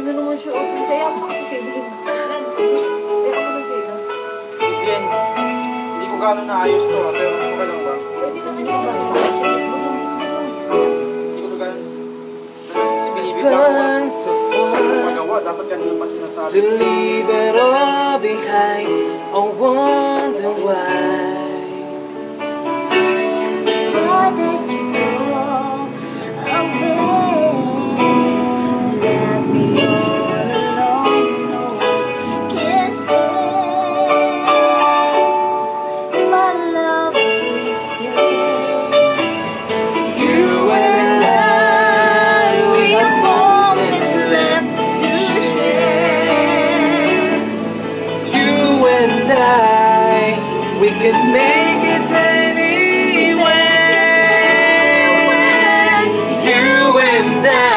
na naman siya. Oh, Saya mo kasi sa Eden. Kaya ako na sa. Yan. Hindi ko gano'n naayos to, ah, pero okay lang ba? Pwede naman yung basa ko sa Facebook yung Facebook yung. Hindi ko to gano'n. Kasi binibig ako. Gone so far Magawa, dapat kanina pa sinasabi. to leave it all behind. I wonder why. Why did you we can make it anywhere. You and I.